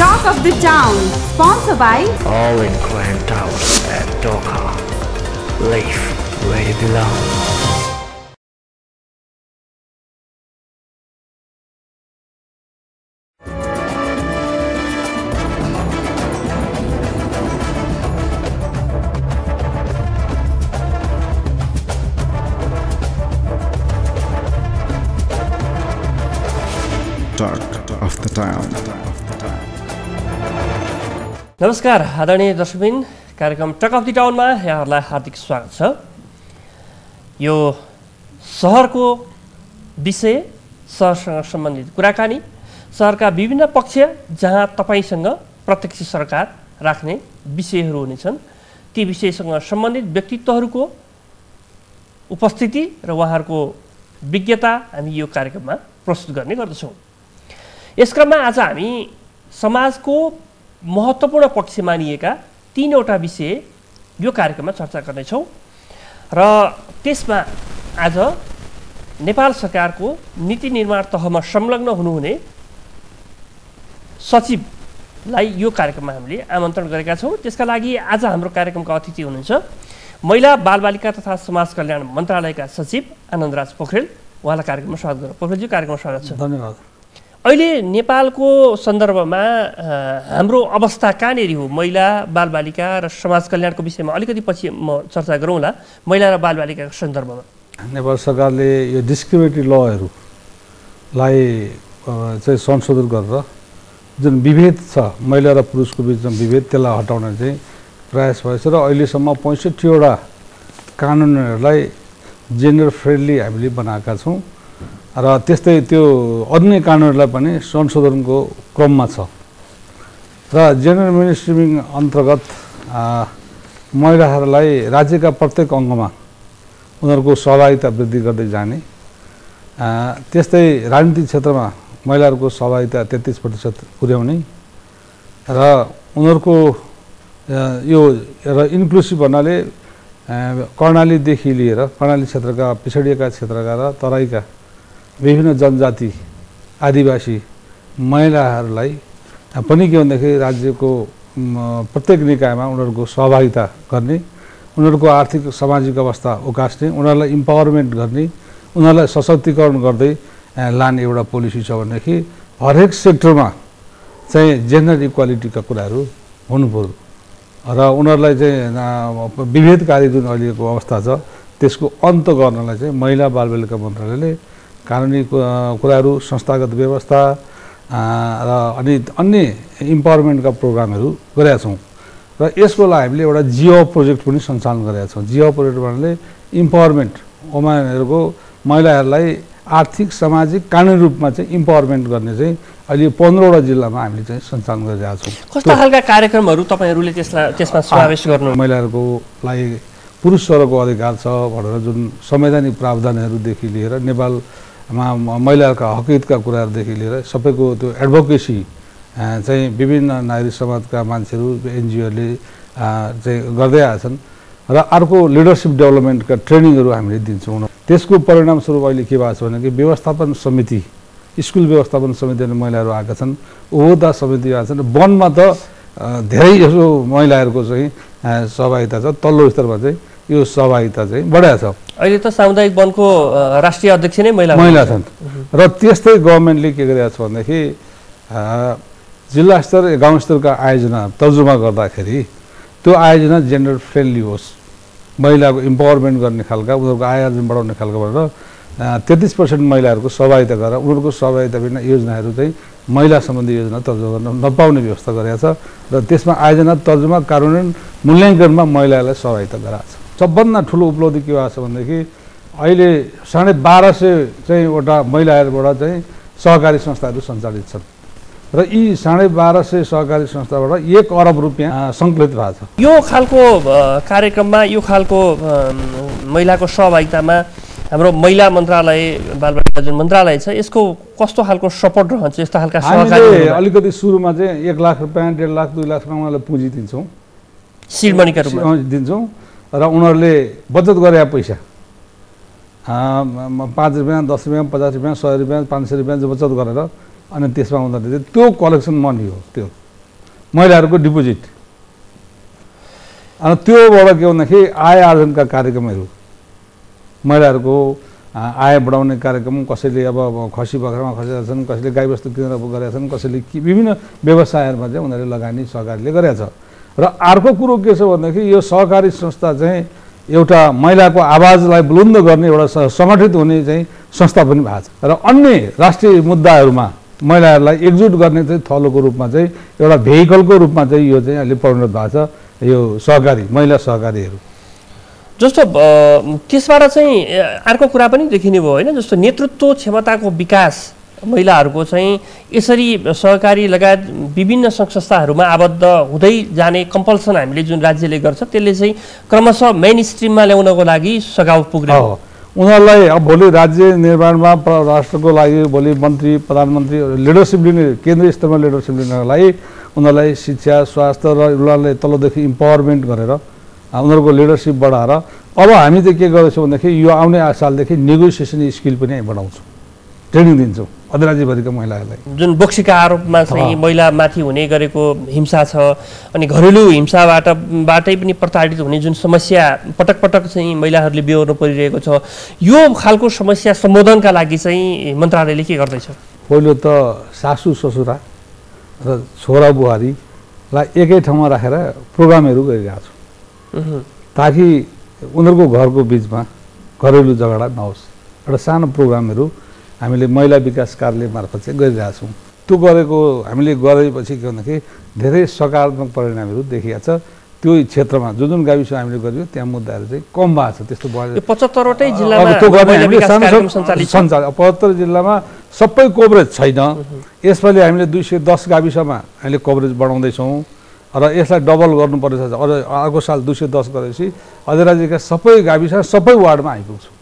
Talk of the Town, sponsored by All inclined towers at Doha. Live where you belong. Talk of the Town. नमस्कार आदरणीय दर्शकबिन। कार्यक्रम talk of the टाउनमा यहाँहरूलाई हार्दिक स्वागत छ। यो सहरको विषय सहरसँग सम्बन्धित कुराकानी सहरका विभिन्न पक्ष जहाँ तपाईँसँग प्रत्यक्ष सरकार राख्ने विषयहरू हुनेछन् ती विषयसँग सम्बन्धित व्यक्तित्वहरूको उपस्थिति र उहाँहरूको विज्ञता हामी यो कार्यक्रममा प्रस्तुत गर्ने गर्दछौँ। यस क्रममा आज हामी समाजको महत्त्वपूर्ण पक्ष मानिएका तिनवटा विषय यो कार्यक्रममा चर्चा गर्नेछौँ। र त्यसमा आज नेपाल सरकारको नीति निर्माण तहमा संलग्न हुनुहुने सचिवलाई यो कार्यक्रममा हामीले आमन्त्रण गरेका छौँ। त्यसका लागि आज हाम्रो कार्यक्रमका अतिथि हुनुहुन्छ महिला बालबालिका तथा समाज कल्याण मन्त्रालयका सचिव आनन्दराज पोखरेल। उहाँलाई कार्यक्रममा स्वागत गरौँ पोखरेलजी कार्यक्रममा स्वागत छ। धन्यवाद। अहिले नेपालको सन्दर्भमा हाम्रो अवस्था कहाँनिर हो? महिला बालबालिका र समाज कल्याणको विषयमा अलिकति पछि म चर्चा गरौँला महिला र बालबालिकाको सन्दर्भमा। नेपाल सरकारले यो डिस्क्रिमिनेटरी लहरूलाई चाहिँ संशोधन गरेर जुन विभेद छ महिला र पुरुषको बिचमा विभेद त्यसलाई हटाउन चाहिँ प्रयास भएछ र अहिलेसम्म पैँसठीवटा कानुनहरूलाई जेन्डर फ्रेन्डली हामीले बनाएका छौँ। र त्यस्तै त्यो अन्य कानुनहरूलाई पनि संशोधनको क्रममा छ। र जेनरल मिनिस्ट्रिमिङ अन्तर्गत महिलाहरूलाई राज्यका प्रत्येक अङ्गमा उनीहरूको सहभागिता वृद्धि गर्दै जाने। त्यस्तै राजनीतिक क्षेत्रमा महिलाहरूको सहभागिता तेत्तिस प्रतिशत पुर्याउने र उनीहरूको यो र इन्क्लुसिभ भन्नाले कर्णालीदेखि लिएर कर्णाली क्षेत्रका पिछडिएका क्षेत्रका र तराईका विभिन्न जनजाति आदिवासी महिलाहरूलाई पनि के भन्दाखेरि राज्यको प्रत्येक निकायमा उनीहरूको सहभागिता गर्ने उनीहरूको आर्थिक सामाजिक अवस्था उकास्ने उनीहरूलाई इम्पावरमेन्ट गर्ने उनीहरूलाई सशक्तिकरण गर्दै लाने एउटा पोलिसी छ भनेदेखि हरेक सेक्टरमा चाहिँ जेन्डर इक्वालिटीका कुराहरू हुनु पऱ्यो र उनीहरूलाई चाहिँ विभेदकारी जुन अहिलेको अवस्था छ त्यसको अन्त गर्नलाई चाहिँ महिला बालबालिका मन्त्रालयले कानुनी कुराहरू संस्थागत व्यवस्था र अनि अन्य इम्पावरमेन्टका प्रोग्रामहरू गरेका छौँ। र यसको लागि हामीले एउटा जियो प्रोजेक्ट पनि सञ्चालन गरेका छौँ। जियो प्रोजेक्ट भन्नाले इम्पावरमेन्ट वुमेनहरूको महिलाहरूलाई आर्थिक सामाजिक कानुनी रूपमा चाहिँ इम्पावरमेन्ट गर्ने चाहिँ अहिले पन्ध्रवटा जिल्लामा हामीले चाहिँ सञ्चालन गरिरहेका छौँ। कस्ता खालका कार्यक्रमहरू तपाईँहरूले त्यसलाई त्यसमा समावेश गर्नु महिलाहरूको लागि पुरुषहरूको अधिकार छ भनेर जुन संवैधानिक प्रावधानहरूदेखि लिएर नेपालमा म- महिलाहरूका हकितका कुराहरूदेखि लिएर सबैको त्यो एडभोकेसी चाहिँ विभिन्न नागरिक समाजका मान्छेहरू एनजिओहरूले चाहिँ गर्दै आएका छन् र अर्को लिडरसिप डेभलपमेन्टका ट्रेनिङहरू हामीले दिन्छौँ। त्यसको परिणामस्वरूप अहिले के भएको छ भने कि व्यवस्थापन समिति स्कुल व्यवस्थापन समितिहरू महिलाहरू आएका छन् ओहदा समिति आएका छन् वनमा त धेरै यसो महिलाहरूको चाहिँ सहभागिता छ तल्लो स्तरमा चाहिँ यो सहभागिता चाहिँ बढाएको छ। अहिले त सामुदायिक वनको राष्ट्रिय अध्यक्ष नै महिला महिला छन्। र त्यस्तै गभर्मेन्टले के गरिरहेको छ भनेदेखि जिल्ला स्तर गाउँ स्तरका आयोजना तर्जुमा गर्दाखेरि त्यो आयोजना जेन्डर फ्रेन्डली होस् महिलाको इम्पावरमेन्ट गर्ने खालका उनीहरूको आय आर्जन बढाउने खालको भनेर तेत्तिस पर्सेन्ट महिलाहरूको सहभागिता गरेर उनीहरूको सहभागिता बिना योजनाहरू चाहिँ महिला सम्बन्धी योजना तर्जुमा गर्न नपाउने व्यवस्था गरेका छ। र त्यसमा आयोजना तर्जुमा कार्यान्वयन मूल्याङ्कनमा महिलालाई सहभागिता गराएको छ। सबभन्दा ठुलो उपलब्धि के भएको छ भनेदेखि अहिले साढे बाह्र सय चाहिँ वटा महिलाहरूबाट चाहिँ सहकारी संस्थाहरू सञ्चालित छन्। र यी साढे बाह्र सय सहकारी संस्थाबाट एक अरब रुपियाँ सङ्कलित भएको छ। यो खालको कार्यक्रममा यो खालको महिलाको सहभागितामा हाम्रो महिला मन्त्रालय बालबालिका जुन मन्त्रालय छ यसको कस्तो खालको सपोर्ट रहन्छ यस्तो खालका हामीले सहकारी अलिकति सुरुमा चाहिँ एक लाख रुपियाँ डेढ लाख दुई लाख उहाँलाई पुँजी दिन्छौँ। सिलमणीका रूपमा। दिन्छौँ। र उनीहरूले बचत गरे पैसा। पाँच रुपियाँ दस रुपियाँ पचास रुपियाँ सय रुपियाँ पाँच सय रुपियाँ बचत गरेर अनि त्यसमा उनीहरूले त्यो कलेक्सन मनी हो त्यो। महिलाहरूको डिपोजिट अनि त्योबाट के भन्दाखेरि आय आर्जनका कार्यक्रमहरू। महिलाहरूको आय बढाउने कार्यक्रम कसैले अब खसी बख्रामा खसेका छन् कसैले गाईबस्तु किनेर गरेका छन् कसैले विभिन्न व्यवसायहरूमा चाहिँ उनीहरूले लगानी सहकारीले गरेका छ। र अर्को कुरो के छ भन्दाखेरि यो सहकारी संस्था चाहिँ एउटा महिलाको आवाजलाई बुलन्द गर्ने एउटा सङ्गठित हुने चाहिँ संस्था पनि भएको छ। र अन्य राष्ट्रिय मुद्दाहरूमा महिलाहरूलाई एकजुट गर्ने चाहिँ थलोको रूपमा चाहिँ एउटा भेहिकलको रूपमा चाहिँ यो चाहिँ अहिले परिणत भएको छ यो सहकारी महिला सहकारीहरू। जस्तो त्यसबाट चाहिँ अर्को कुरा पनि देखिने भयो होइन। जस्तो नेतृत्व क्षमताको विकास महिलाहरूको चाहिँ यसरी सहकारी लगायत विभिन्न सङ्घ संस्थाहरूमा आबद्ध हुँदै जाने कम्पल्सन हामीले जुन राज्यले गर्छ त्यसले चाहिँ क्रमशः मेन स्ट्रिममा ल्याउनको लागि सघाउ पुग्ने हो। उनीहरूलाई अब भोलि राज्य निर्माणमा राष्ट्रको लागि भोलि मन्त्री प्रधानमन्त्री लिडरसिप लिने केन्द्रीय स्तरमा लिडरसिप लिनको लागि उनीहरूलाई शिक्षा स्वास्थ्य र उनीहरूलाई तलदेखि इम्पावरमेन्ट गरेर उनीहरूको लिडरसिप बढाएर अब हामी चाहिँ के गर्दैछौँ भन्दाखेरि यो आउने सालदेखि नेगोसिएसन स्किल पनि हामी बढाउँछौँ ट्रेनिङ दिन्छौँ अधिराज्यभरिका महिलाहरूलाई। जुन बोक्सीका आरोपमा चाहिँ। महिलामाथि हुने गरेको हिंसा छ अनि घरेलु हिंसाबाट बाटै पनि प्रताडित हुने जुन समस्या पटक पटक चाहिँ महिलाहरूले बेहोर्नु परिरहेको छ यो खालको समस्या सम्बोधनका लागि चाहिँ मन्त्रालयले के गर्दैछ? पहिलो त सासु ससुरा र छोरा बुहारीलाई एकै ठाउँमा राखेर प्रोग्रामहरू गरिरहेको छौँ। ताकि उनीहरूको घरको बिचमा घरेलु झगडा नहोस्। एउटा सानो प्रोग्रामहरू हामीले महिला विकास कार्यालय मार्फत चाहिँ गरिरहेका छौँ। त्यो गरेको हामीले गरेपछि के भन्दाखेरि धेरै सकारात्मक परिणामहरू देखिएको छ। त्यो क्षेत्रमा जुन जुन गाविस हामीले गर्यो त्यहाँ मुद्दाहरू चाहिँ कम भएको छ। त्यस्तो भयो। पचहत्तरवटै सञ्चालित पचहत्तर जिल्लामा सबै कभरेज छैन। यसपालि हामीले दुई सय दस गाविसमा हामीले कभरेज बढाउँदैछौँ। र यसलाई डबल गर्नुपर्छ अझ अर्को साल दुई सय दस गरेपछि अधिराज्यका सबै गाविस सबै वार्डमा आइपुग्छौँ।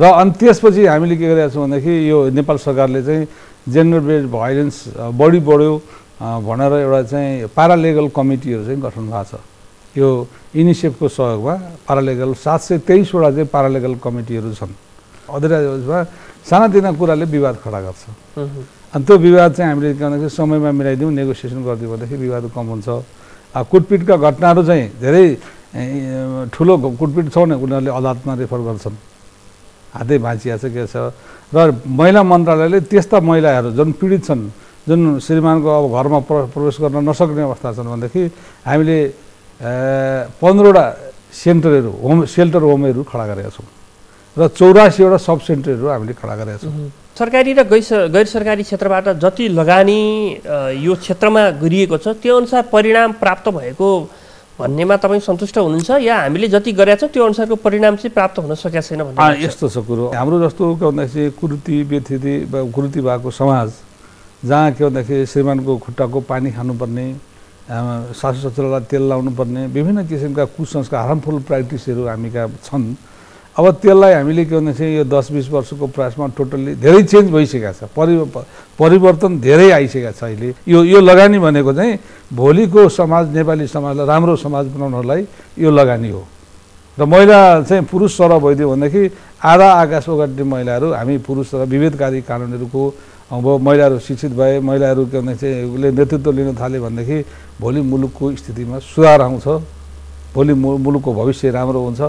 र अनि त्यसपछि हामीले के गरेका छौँ भन्दाखेरि यो नेपाल सरकारले चाहिँ जेन्डर बेस्ड भाइलेन्स बढी बढ्यो भनेर एउटा चाहिँ पारालिगल कमिटीहरू चाहिँ गठन भएको छ। यो युनिसेफको सहयोगमा पारालिगल सात सय तेइसवटा चाहिँ पारालिगल कमिटीहरू छन्। अधिराज्यमा सानातिना कुराले विवाद खडा गर्छ। अनि त्यो विवाद चाहिँ हामीले के भन्दाखेरि समयमा मिलाइदिउँ नेगोसिएसन गरिदिउँ भन्दाखेरि विवाद कम हुन्छ। कुटपिटका घटनाहरू चाहिँ धेरै ठुलो कुटपिट छ भने उनीहरूले अदालतमा रेफर गर्छन्। हातै भाँचिया छ के छ? र महिला मन्त्रालयले त्यस्ता महिलाहरू जुन पीडित छन् जुन श्रीमानको अब घरमा प्र प्रवेश गर्न नसक्ने अवस्था छन् भनेदेखि हामीले पन्ध्रवटा सेन्टरहरू होम सेल्टर होमहरू खडा गरेका छौँ। र चौरासीवटा सब सेन्टरहरू हामीले खडा गरेका छौँ। सरकारी र गैर गैर सरकारी क्षेत्रबाट जति लगानी यो क्षेत्रमा गरिएको छ त्यो अनुसार परिणाम प्राप्त भएको भन्नेमा तपाईँ सन्तुष्ट हुनुहुन्छ? या हामीले जति गरेका छौँ त्यो अनुसारको परिणाम चाहिँ प्राप्त हुन सकेका छैन भन्ने? यस्तो छ कुरो। हाम्रो जस्तो के भन्दाखेरि कुर्ती व्यथिति कुर्ती भएको समाज जहाँ के भन्दाखेरि श्रीमानको खुट्टाको पानी खानुपर्ने सासु ससुरालाई तेल लाउनु पर्ने विभिन्न किसिमका कुसंस्कार हार्मफुल प्र्याक्टिसहरू हामीका छन्। अब त्यसलाई हामीले के भन्दाखेरि यो दस बिस वर्षको प्रयासमा टोटल्ली धेरै चेन्ज भइसकेको छ परि परिवर्तन धेरै आइसकेको छ अहिले। यो यो लगानी भनेको चाहिँ भोलिको समाज नेपाली समाजलाई राम्रो समाज बनाउनलाई यो लगानी हो। र महिला चाहिँ पुरुष सर भइदियो भनेदेखि आधा आकाश ओगट्ने महिलाहरू हामी पुरुष र विभेदकारी कानुनहरूको अब महिलाहरू शिक्षित भए महिलाहरू के भन्दा चाहिँ उसले नेतृत्व लिन थाल्यो भनेदेखि भोलि मुलुकको स्थितिमा सुधार आउँछ भोलि मुलुकको भविष्य राम्रो हुन्छ।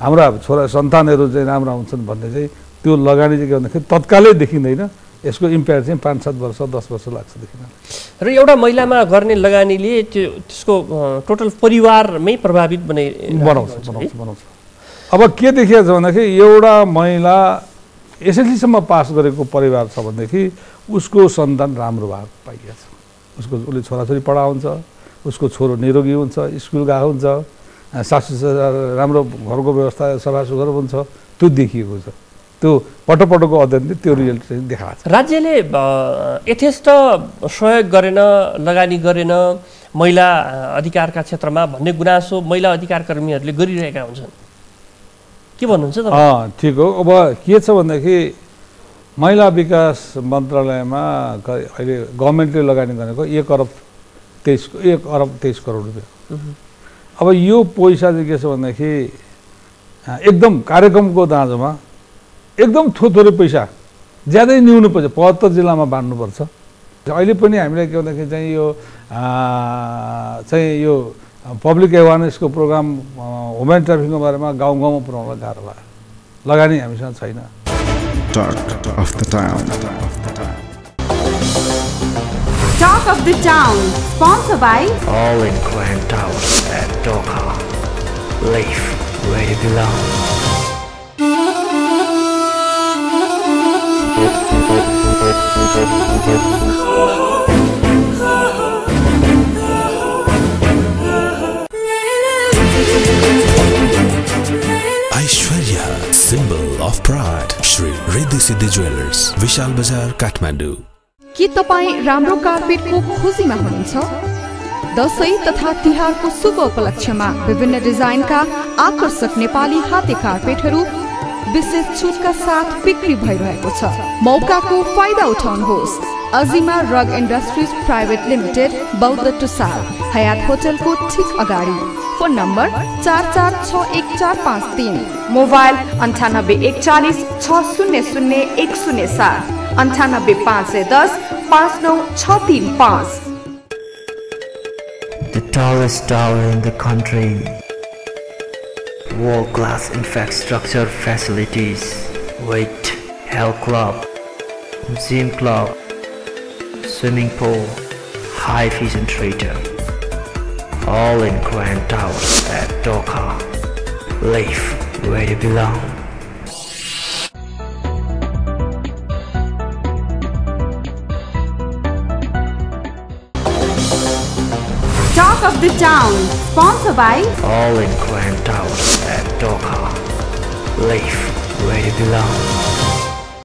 हाम्रा छोरा सन्तानहरू चाहिँ राम्रा हुन्छन् भन्ने चाहिँ त्यो लगानी चाहिँ के भन्दाखेरि तत्कालै देखिँदैन। यसको इम्प्याक्ट चाहिँ पाँच सात वर्ष दस वर्ष लाग्छ देखिन। र एउटा महिलामा गर्ने लगानीले त्यो त्यसको टोटल परिवारमै प्रभावित बनाइ बनाउँछ बनाउँछ। बनाउँछ अब के देखिएको छ भन्दाखेरि एउटा महिला एसएलसीसम्म पास गरेको परिवार छ भनेदेखि उसको सन्तान राम्रो भएको पाइएको छ। उसको उसले छोराछोरी पढाउँछ उसको छोरो निरोगी हुन्छ स्कुल गएको हुन्छ सासु राम्रो घरको व्यवस्था सफा सुग्घर हुन्छ त्यो देखिएको छ। त्यो पटक पटकको अध्ययनले त्यो रिजल्ट चाहिँ देखाएको छ। राज्यले यथेष्ट सहयोग गरेन लगानी गरेन महिला अधिकारका क्षेत्रमा भन्ने गुनासो महिला अधिकार कर्मीहरूले गरिरहेका हुन्छन्। के भन्नुहुन्छ अँ ठिक हो। अब के छ भनेदेखि महिला विकास मन्त्रालयमा अहिले गभर्मेन्टले लगानी गरेको एक अरब तेइस एक अरब तेइस करोड रुपियाँ। अब यो पैसा चाहिँ के छ भनेदेखि अँ, एकदम कार्यक्रमको दाँजोमा एकदम थोरै थोरै पैसा ज्यादै न्यून पैसा पचहत्तर जिल्लामा बाँड्नुपर्छ। अहिले पनि हामीलाई के भन्दाखेरि चाहिँ यो चाहिँ यो पब्लिक एवारनेसको प्रोग्राम वुमेन ट्राफिकको बारेमा गाउँ गाउँमा पुऱ्याउन गाह्रो भयो लगानी हामीसँग छैन। Talk of the Town, sponsored by All in Grand Town at Doha. Live where you belong. Aishwarya, symbol of pride. Sri Riddhi Siddhi Jewelers, Vishal Bazar, Kathmandu. के तपाईँ राम्रो कार्पेटको खोजीमा हुनुहुन्छ? दसैँ तथा तिहारको शुभ उपलक्ष्यमा विभिन्न डिजाइनका आकर्षक नेपाली हाते कार्पेटहरू विशेष छुटका साथ बिक्री भइरहेको छ। मौकाको फाइदा उठाउनुहोस्। अजिमा रग इन्डस्ट्रिज प्राइभेट लिमिटेड बौद्ध टुसाल हयात होटलको ठिक अगाडि। फोन नम्बर चार चार छ एक चार पाँच तिन। मोबाइल अन्ठानब्बे एकचालिस छ शून्य शून्य एक शून्य सात। अन्ठानब्बे पाँच सय दस पाँच नौ छ तिन पाँच The tallest tower in the country. World class infrastructure facilities with health club, gym club, swimming pool, high vision theater. All in Grand Towers at Doha. Live where you belong. The Town, sponsored by All in Grand Towers at Doha. Live where you belong.